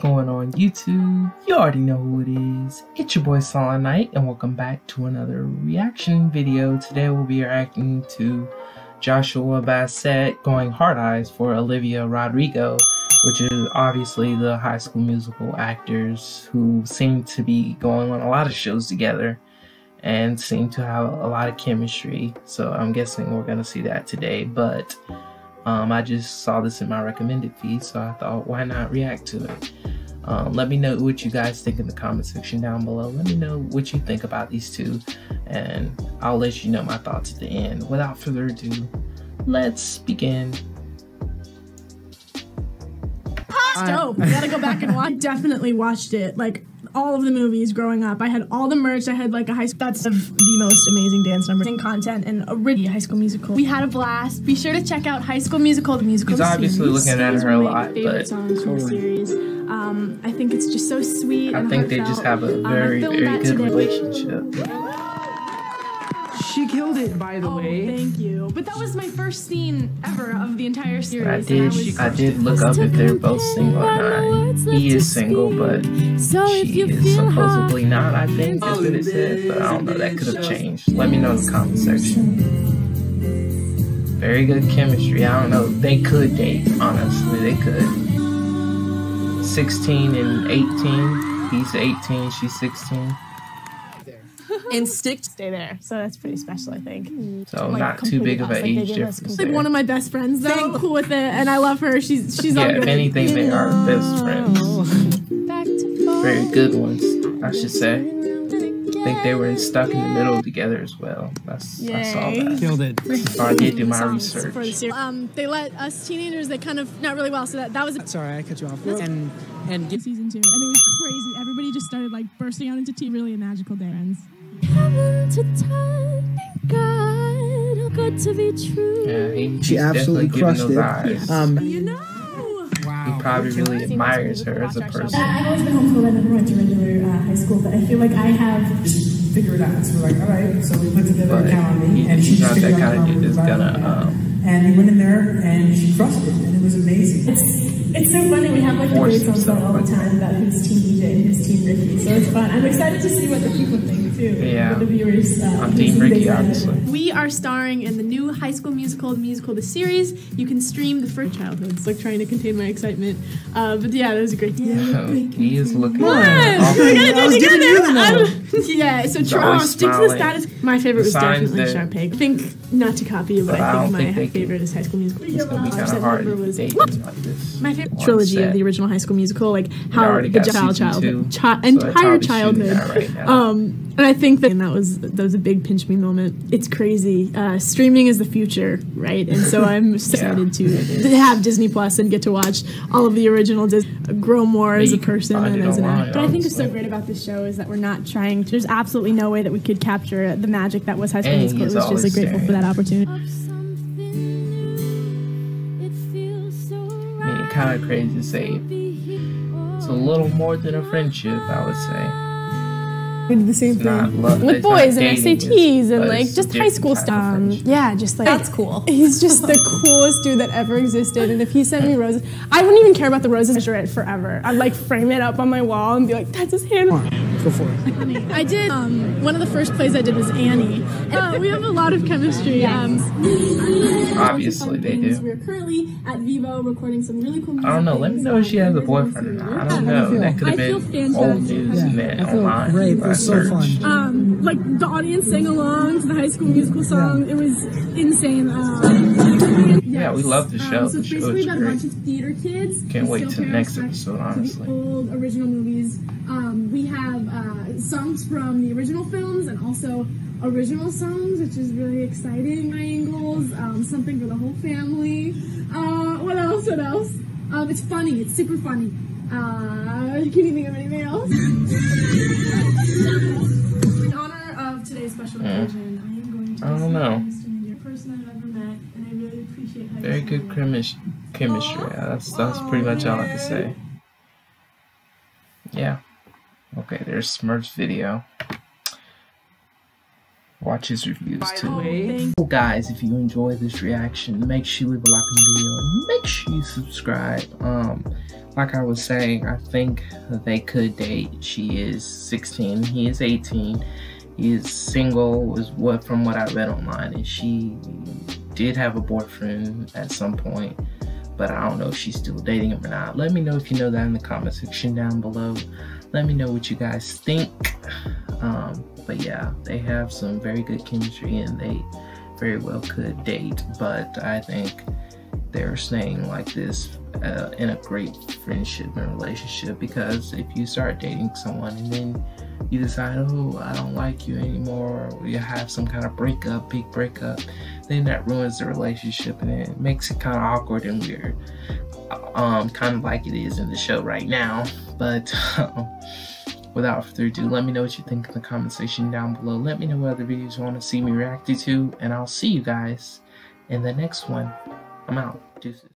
going on YouTube? You already know who it is. It's your boy Silent Knight and welcome back to another reaction video. Today we'll be reacting to Joshua Bassett going heart eyes for Olivia Rodrigo, which is obviously the high school musical actors who seem to be going on a lot of shows together and seem to have a lot of chemistry. So I'm guessing we're gonna see that today, but um, I just saw this in my recommended feed, so I thought, why not react to it? Um, let me know what you guys think in the comment section down below. Let me know what you think about these two, and I'll let you know my thoughts at the end. Without further ado, let's begin. Dope. I gotta go back and watch. I definitely watched it. Like all of the movies growing up. I had all the merch. I had like a high school. That's of the most amazing dance number and content and a really High School Musical. We had a blast. Be sure to check out High School Musical, the musical. He's obviously series. looking at her a one of my lot, favorite but songs from the series. Um, I think it's just so sweet. I and think they just have a Um, very, filmed very good today. relationship. She killed it, by the Oh, way. thank you. But that was my first scene ever of the entire series. I and did, was- I did look up if they're both single or not. He is single, but she is supposedly not. I think that's what it said, but I don't know. That could have changed. Let me know in the comment section. Very good chemistry. I don't know. They could date. Honestly, they could. 16 and 18. He's 18. She's 16. And stick to stay there. So that's pretty special, I think. So Like, not too big of an Like, age gave us difference. Like one of my best friends, though. Cool with it, and I love her. She's she's Yeah, if anything, they are best friends. Back to Very good ones, I should say. I think they were stuck in the middle together as well. That's I saw that. Killed it. So I did do my research. the. Um, they let us teenagers. They kind of not really well. So that that was Sorry, I cut you off. And and season two, and it was crazy. Everybody just started like bursting out into tea. Really a magical day. Ends. Good to be true. Yeah, he, She absolutely definitely giving crushed it. eyes. Um, You know. he probably really admires her as a person. I've always been homeschooled. I never went to regular uh, high school, but I feel like I have just figure it out. So we're like, all right. So we put together But a calendar, he- and she just not that figured out kind of how dude that's gonna, writing it. um, And we went in there, and she crushed it, and it was amazing. It's it's so funny. We have like Force debates on himself Twitter all the time about who's Team EJ and who's Team Ricky. So it's fun. I'm excited to see what the people think too. Yeah. The viewers. Uh, I'm who's Team Ricky, obviously. We are starring in the new High School Musical, the musical, the series. You can stream the first childhood. It's like trying to contain my excitement. Uh, but yeah, that was a great day. he is looking What? awful. We're gonna do I was it giving you the together. yeah, so He's Toronto, always stick to the smiling. status. My favorite The was definitely there. Sharpay. I think not to copy you, but, But I I think my think favorite is High School Musical. It's gonna be kind of hard was date like this. my favorite on trilogy of the original High School Musical, like how the got child, season childhood, chi- so entire probably childhood. right um, and I think that, and that was that was a big pinch me moment. It's crazy. Uh, streaming is the future, right? And so I'm so Yeah, excited to, to have Disney Plus and get to watch all of the original Dis- grow more as a person find and as an actor. What I think is so great about this show is that we're not trying. There's absolutely no way that we could capture the magic that was High School Musical. It he's was just always like, grateful for that staring. opportunity. Kind of crazy to say. It's a little more than a friendship, I would say. We did the same It's thing love- with boys and SATs it's- and like just high school stuff. of friendship. yeah, just like That's cool. He's just the coolest dude that ever existed. And if he sent me roses, I wouldn't even care about the roses. Measure it forever. I'd like frame it up on my wall and be like, "That's his hand." go for it. I did. Um, one of the first plays I did was Annie. Uh, we have a lot of chemistry. Um, Obviously, they do. We're currently at Vivo recording some really cool. I don't know. Let me know if she has a boyfriend or not. I don't know. That could have I feel been old fantastic. news Yeah, event I feel online. great. It was so fun. um, like the audience sang along to the High School Musical song. It was insane. Uh, Yeah, we love the show. Um, so The it's show basically is about a bunch of theater kids. Can't wait still till next episode, to honestly. The old original movies. Um, we have songs from the original films and also original songs, which is really exciting. Triangles, um, something for the whole family. Uh, what else? What else? Um, it's funny. It's super funny. Uh, can you think of anything else? In honor of today's special Yeah. occasion, I am going to I don't know. introduce to you a person I've ever met, and I really appreciate how Very good say chemistry. Yeah, that's that's pretty much all I can say. Yeah. Okay, there's Smurf's video. Watch his reviews too. So guys, if you enjoy this reaction, make sure you leave a like on the video and make sure you subscribe. Um, like I was saying, I think they could date. She is 16, he is 18. He is single, was what from what I read online, and she did have a boyfriend at some point, but I don't know if she's still dating him or not. Let me know if you know that in the comment section down below. Let me know what you guys think. Um, but yeah, they have some very good chemistry and they very well could date, but I think they're staying like this uh, in a great friendship and relationship because if you start dating someone and then you decide, oh, I don't like you anymore, or you have some kind of breakup, big breakup, then that ruins the relationship and it makes it kind of awkward and weird. Um, kind of like it is in the show right now. But um, without further ado, let me know what you think in the comment section down below. Let me know what other videos you want to see me react to, and I'll see you guys in the next one. I'm out. Deuces.